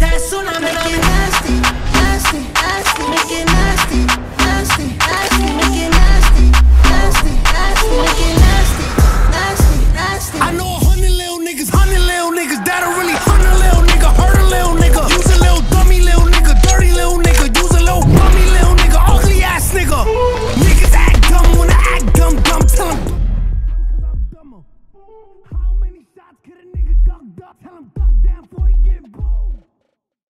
That punani make it nasty, nasty, nasty, make it nasty, nasty, nasty, make it nasty, nasty, nasty, make nasty, nasty, nasty. I know a hundred little niggas, hundred little niggas that'll really hunt a little nigga, hurt a little nigga, use a little dummy little nigga, dirty little nigga, use a little bummy little nigga, ugly ass nigga. Niggas act dumb when I act dumb, dumb, tell 'em. Cause I'm dumber.